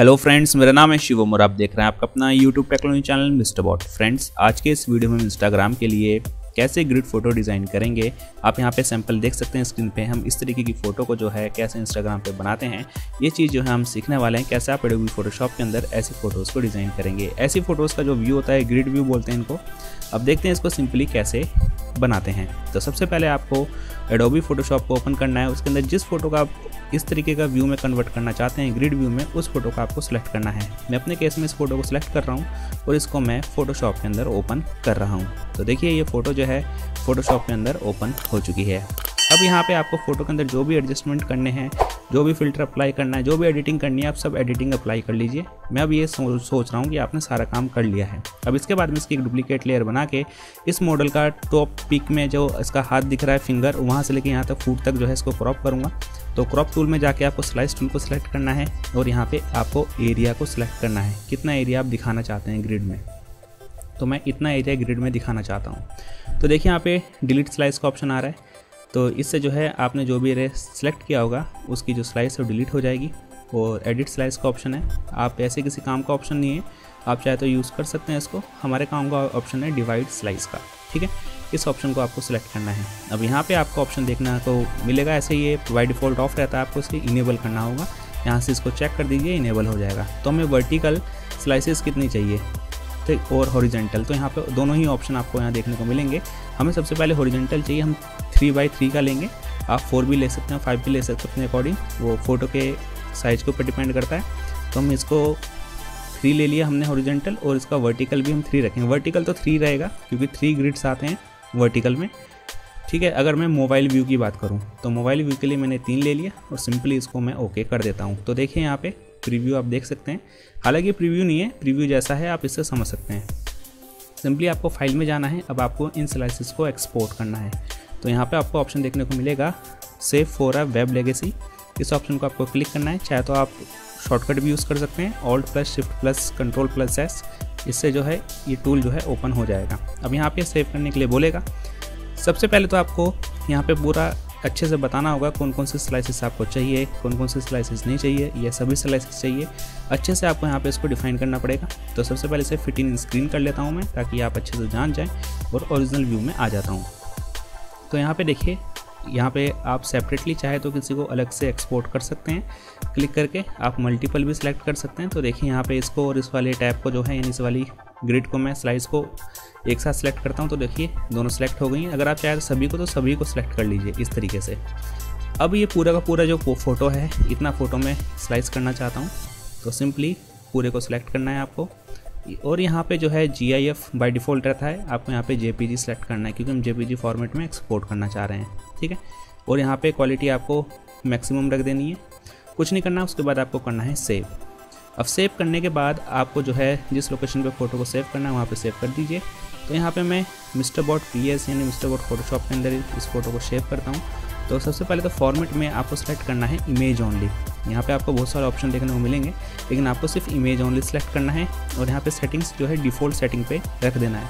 Hello friends मेरा नाम है शिवम और आप देख रहे हैं आपका अपना YouTube technology channel Mister Bot friends आज के इस वीडियो में इंस्टाग्राम के लिए कैसे ग्रिड फ़ोटो डिज़ाइन करेंगे, आप यहाँ पे सैंपल देख सकते हैं स्क्रीन पे। हम इस तरीके की फ़ोटो को जो है कैसे इंस्टाग्राम पे बनाते हैं, ये चीज़ जो है हम सीखने वाले हैं, कैसे आप एडोबी फोटोशॉप के अंदर ऐसी फ़ोटोज़ को डिज़ाइन करेंगे। ऐसी फ़ोटोज़ का जो व्यू होता है ग्रिड व्यू बोलते हैं इनको। अब देखते हैं इसको सिंपली कैसे बनाते हैं। तो सबसे पहले आपको एडोबी फोटोशॉप को ओपन करना है। उसके अंदर जिस फ़ोटो का आप इस तरीके का व्यू में कन्वर्ट करना चाहते हैं ग्रिड व्यू में, उस फ़ोटो का आपको सिलेक्ट करना है। मैं अपने केस में इस फ़ोटो को सिलेक्ट कर रहा हूँ और इसको मैं फोटोशॉप के अंदर ओपन कर रहा हूँ। तो देखिए ये फ़ोटो जो है फोटोशॉप के अंदर ओपन हो चुकी है। अब यहाँ पे आपको फ़ोटो के अंदर जो भी एडजस्टमेंट करने हैं, जो भी फ़िल्टर अप्लाई करना है, जो भी एडिटिंग करनी है, आप सब एडिटिंग अप्लाई कर लीजिए। मैं अब ये सोच रहा हूँ कि आपने सारा काम कर लिया है। अब इसके बाद में इसकी एक डुप्लीकेट लेयर बना के इस मॉडल का टॉप पिक में जो इसका हाथ दिख रहा है फिंगर वहाँ से लेके यहाँ तक फूट तक जो है इसको क्रॉप करूँगा। तो क्रॉप टूल में जाके आपको स्लाइस टूल को सिलेक्ट करना है और यहाँ पे आपको एरिया को सिलेक्ट करना है। कितना एरिया आप दिखाना चाहते हैं ग्रिड में? तो मैं इतना एरिया ग्रिड में दिखाना चाहता हूँ। तो देखिए यहाँ पे डिलीट स्लाइस का ऑप्शन आ रहा है। तो इससे जो है आपने जो भी एरे सेलेक्ट किया होगा, उसकी जो स्लाइस है वो डिलीट हो जाएगी और एडिट स्लाइस का ऑप्शन है। आप ऐसे किसी काम का ऑप्शन नहीं है। आप चाहे तो यूज़ कर सकते हैं इसको। हमारे काम का ऑप्शन है डिवाइड स्लाइस का। ठीक है? इस ऑप्शन को आपको सिलेक्ट करना है। अब यहाँ पे आपको ऑप्शन देखना तो मिलेगा ऐसे ये बाई डिफ़ॉल्ट ऑफ़ रहता है आपको इसके। इनेबल करना होगा। यहाँ से इसको चेक कर दीजिए इनेबल हो जाएगा। तो हमें वर्टिकल स्लाइसेस कितनी चाहिए? तो और हॉरिजेंटल तो यहाँ पे दोनों ही ऑप्शन आपको यहाँ देखने को मिलेंगे। हमें सबसे पहले हॉरिजेंटल चाहिए, हम थ्री बाई थ्री का लेंगे। आप फोर भी ले सकते हैं फाइव भी ले सकते हैं अपने अकॉर्डिंग वो फ़ोटो के साइज़ के ऊपर डिपेंड करता है। तो हम इसको थ्री ले लिया हमने हॉरिजेंटल और इसका वर्टिकल भी हम थ्री रखेंगे। वर्टिकल तो थ्री रहेगा, क्योंकि थ्री ग्रिड्स आते हैं वर्टिकल में। ठीक है, अगर मैं मोबाइल व्यू की बात करूँ तो मोबाइल व्यू के लिए मैंने तीन ले लिया और सिंपली इसको मैं ओके कर देता हूँ। तो देखिए यहाँ पे प्रीव्यू आप देख सकते हैं। हालाँकि प्रीव्यू नहीं है, प्रीव्यू जैसा है, आप इससे समझ सकते हैं। सिंपली आपको फ़ाइल में जाना है, अब आपको इन स्लाइसिस को एक्सपोर्ट करना है। तो यहाँ पे आपको ऑप्शन देखने को मिलेगा save for a web legacy इस ऑप्शन को आपको क्लिक करना है, चाहे तो आप शॉर्टकट भी यूज़ कर सकते हैं alt plus shift plus control plus S इससे जो है, ये टूल जो है ओपन हो जाएगा। अब यहाँ पे सेव करने के लिए बोलेगा, सबसे पहले तो आपको यहाँ पे पूरा अच्छे से बताना होगा कौन कौन से स्लाइसिस आपको चाहिए कौन कौन से स्लाइसिस नहीं चाहिए, या सभी स्लाइसिस चाहिए। अच्छे से आपको यहाँ पे इसको डिफाइन करना पड़ेगा। तो सबसे पहले इसे फिटिंग इन स्क्रीन कर लेता हूँ मैं, ताकि आप अच्छे से जान जाएँ और ओरिजिनल व्यू में आ जाता हूँ। तो यहाँ पे देखिए यहाँ पे आप सेपरेटली चाहे तो किसी को अलग से एक्सपोर्ट कर सकते हैं। क्लिक करके आप मल्टीपल भी सिलेक्ट कर सकते हैं। तो देखिए यहाँ पे इसको और इस वाले टैब को जो है, यानी इस वाली ग्रिड को मैं स्लाइस को एक साथ सेलेक्ट करता हूँ। तो देखिए, दोनों सेलेक्ट हो गई हैं। अगर आप चाहे तो सभी को तो सभी को सिलेक्ट कर लीजिए इस तरीके से। अब ये पूरा का पूरा जो फ़ोटो है, इतना फ़ोटो मैं स्लाइस करना चाहता हूँ। तो सिंपली पूरे को सिलेक्ट करना है आपको। और यहाँ पे जो है G I F by default रहता है। आपको यहाँ पे जे पी जी सेलेक्ट करना है क्योंकि हम जे पी जी फॉर्मेट में एक्सपोर्ट करना चाह रहे हैं, ठीक है? और यहाँ पे क्वालिटी आपको मैक्सिमम रख देनी है। कुछ नहीं करना, उसके बाद आपको करना है सेव अब सेव करने के बाद आपको जो है जिस लोकेशन पे फ़ोटो को सेव करना है, वहाँ पे सेव कर दीजिए। तो यहाँ पे मैं मिस्टर बॉट पी एस यानी मिस्टर बॉट फोटोशॉप के अंदर इस फ़ोटो को सेव करता हूँ। तो सबसे पहले तो फॉर्मेट में आपको सेलेक्ट करना है इमेज ओनली यहाँ पे आपको बहुत सारे ऑप्शन देखने को मिलेंगे, लेकिन आपको सिर्फ़ इमेज ओनली सेलेक्ट करना है और यहाँ पे सेटिंग्स जो है डिफ़ॉल्ट सेटिंग पे रख देना है।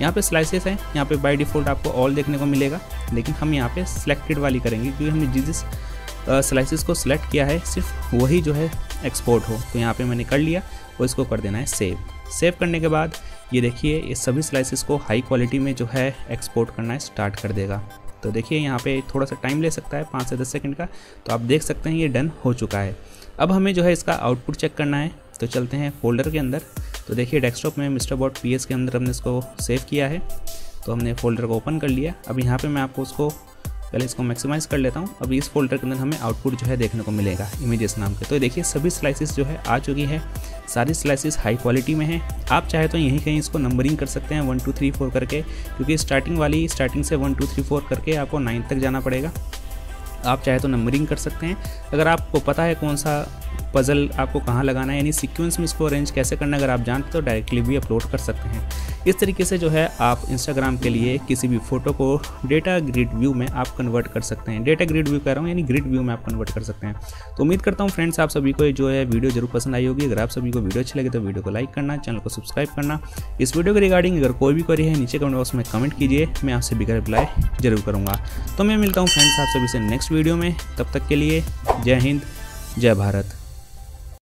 यहाँ पे स्लाइसेस हैं, यहाँ पे बाय डिफ़ॉल्ट आपको ऑल देखने को मिलेगा, लेकिन हम यहाँ पे सिलेक्टेड वाली करेंगे, क्योंकि हमने जिस जिस स्लाइसिस को सिलेक्ट किया है, सिर्फ़ वही जो है एक्सपोर्ट हो। तो यहाँ पे मैंने कर लिया, और इसको कर देना है सेव सेव करने के बाद ये देखिए, ये सभी स्लाइसिस को हाई क्वालिटी में जो है एक्सपोर्ट करना है स्टार्ट कर देगा। तो देखिए, यहाँ पे थोड़ा सा टाइम ले सकता है, पाँच से दस सेकंड का। तो आप देख सकते हैं ये डन हो चुका है। अब हमें जो है इसका आउटपुट चेक करना है। तो चलते हैं फोल्डर के अंदर। तो देखिए डेस्कटॉप में मिस्टर बॉट पी के अंदर हमने इसको सेव किया है। तो हमने फोल्डर को ओपन कर लिया। अब यहाँ पर मैं आपको उसको पहले इसको मैक्सिमाइज़ कर लेता हूँ। अभी इस फोल्डर के अंदर हमें आउटपुट जो है देखने को मिलेगा इमेजेस नाम के। तो देखिए, सभी स्लाइसिस जो है आ चुकी है। सारी स्लाइसिस हाई क्वालिटी में है। आप चाहे तो यहीं कहीं इसको नंबरिंग कर सकते हैं वन टू थ्री फोर करके। क्योंकि स्टार्टिंग वाली स्टार्टिंग से वन टू थ्री फोर करके आपको नाइन्थ तक जाना पड़ेगा। आप चाहे तो नंबरिंग कर सकते हैं। अगर आपको पता है कौन सा पज़ल आपको कहाँ लगाना है, यानी सीक्वेंस में इसको अरेंज कैसे करना है, अगर आप जानते तो डायरेक्टली भी अपलोड कर सकते हैं। इस तरीके से जो है आप इंस्टाग्राम के लिए किसी भी फ़ोटो को डेटा ग्रिड व्यू में आप कन्वर्ट कर सकते हैं। डेटा ग्रिड व्यू कह रहा हूँ, यानी ग्रिड व्यू में आप कन्वर्ट कर सकते हैं। तो उम्मीद करता हूँ फ्रेंड्स आप सभी को जो है वीडियो ज़रूर पसंद आई होगी। अगर आप सभी को वीडियो अच्छी लगे तो वीडियो को लाइक करना चैनल को सब्सक्राइब करना। इस वीडियो के रिगार्डिंग अगर कोई भी क्वेरी है, नीचे कमेंट बॉक्स में कमेंट कीजिए, मैं आपसे भी रिप्लाई ज़रूर करूँगा। तो मैं मिलता हूँ फ्रेंड्स आप सभी से नेक्स्ट वीडियो में। तब तक के लिए जय हिंद, जय भारत।